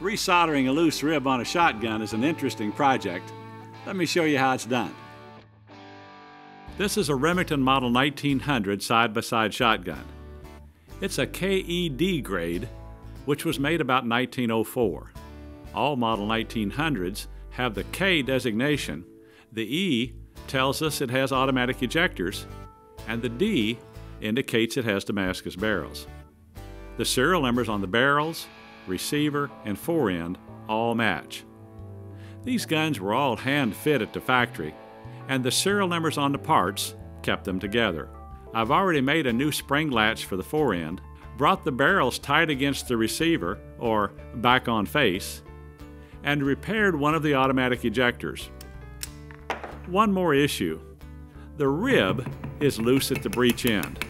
Resoldering a loose rib on a shotgun is an interesting project. Let me show you how it's done. This is a Remington Model 1900 side-by-side shotgun. It's a KED grade, which was made about 1904. All Model 1900s have the K designation. The E tells us it has automatic ejectors, and the D indicates it has Damascus barrels. The serial numbers on the barrels, receiver, and forend all match. These guns were all hand fit at the factory, and the serial numbers on the parts kept them together. I've already made a new spring latch for the forend, brought the barrels tight against the receiver, or back on face, and repaired one of the automatic ejectors. One more issue. The rib is loose at the breech end.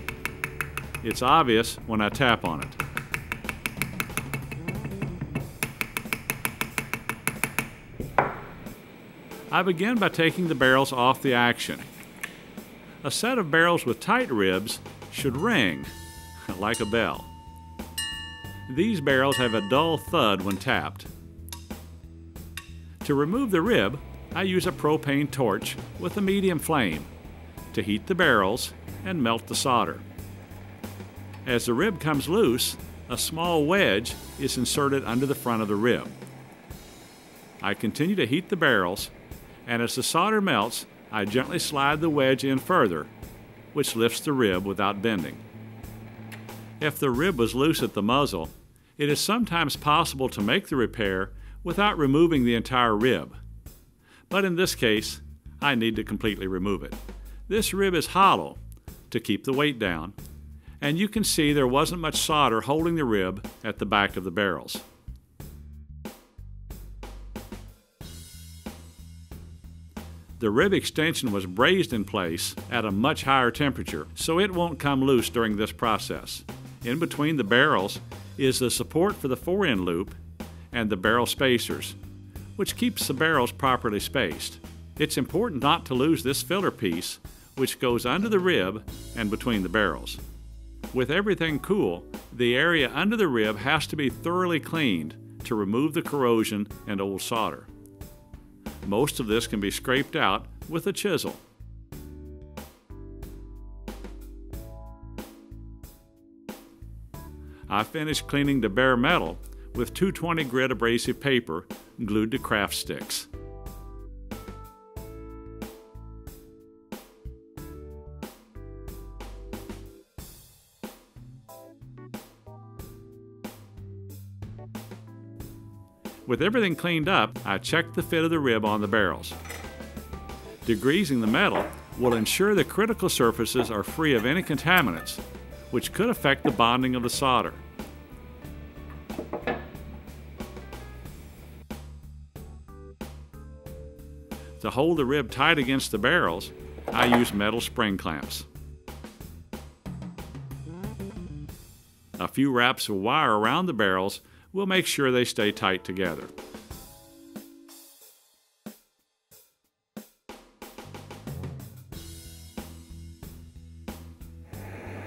It's obvious when I tap on it. I begin by taking the barrels off the action. A set of barrels with tight ribs should ring like a bell. These barrels have a dull thud when tapped. To remove the rib, I use a propane torch with a medium flame to heat the barrels and melt the solder. As the rib comes loose, a small wedge is inserted under the front of the rib. I continue to heat the barrels and as the solder melts, I gently slide the wedge in further, which lifts the rib without bending. If the rib was loose at the muzzle, it is sometimes possible to make the repair without removing the entire rib. But in this case, I need to completely remove it. This rib is hollow to keep the weight down, and you can see there wasn't much solder holding the rib at the back of the barrels. The rib extension was brazed in place at a much higher temperature, so it won't come loose during this process. In between the barrels is the support for the forend loop and the barrel spacers, which keeps the barrels properly spaced. It's important not to lose this filler piece, which goes under the rib and between the barrels. With everything cool, the area under the rib has to be thoroughly cleaned to remove the corrosion and old solder. Most of this can be scraped out with a chisel. I finished cleaning the bare metal with 220 grit abrasive paper glued to craft sticks. With everything cleaned up, I checked the fit of the rib on the barrels. Degreasing the metal will ensure the critical surfaces are free of any contaminants, which could affect the bonding of the solder. To hold the rib tight against the barrels, I use metal spring clamps. A few wraps of wire around the barrels we'll make sure they stay tight together.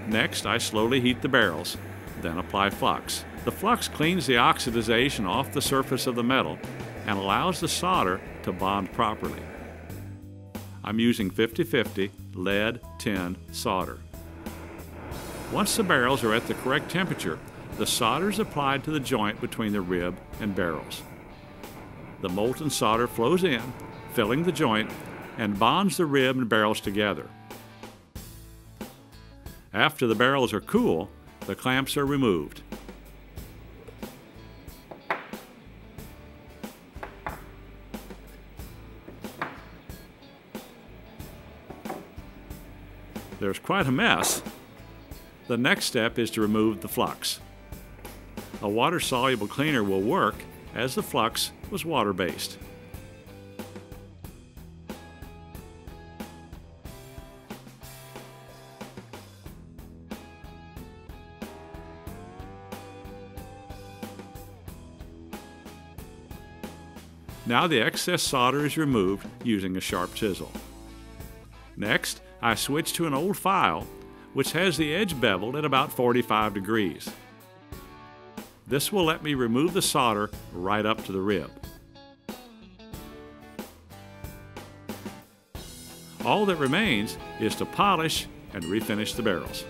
Next, I slowly heat the barrels, then apply flux. The flux cleans the oxidization off the surface of the metal and allows the solder to bond properly. I'm using 50-50 lead tin solder. Once the barrels are at the correct temperature, the solder is applied to the joint between the rib and barrels. The molten solder flows in, filling the joint, and bonds the rib and barrels together. After the barrels are cool, the clamps are removed. There's quite a mess. The next step is to remove the flux a water-soluble cleaner will work as the flux was water-based. Now the excess solder is removed using a sharp chisel. Next, I switch to an old file which has the edge beveled at about 45 degrees. This will let me remove the solder right up to the rib. All that remains is to polish and refinish the barrels.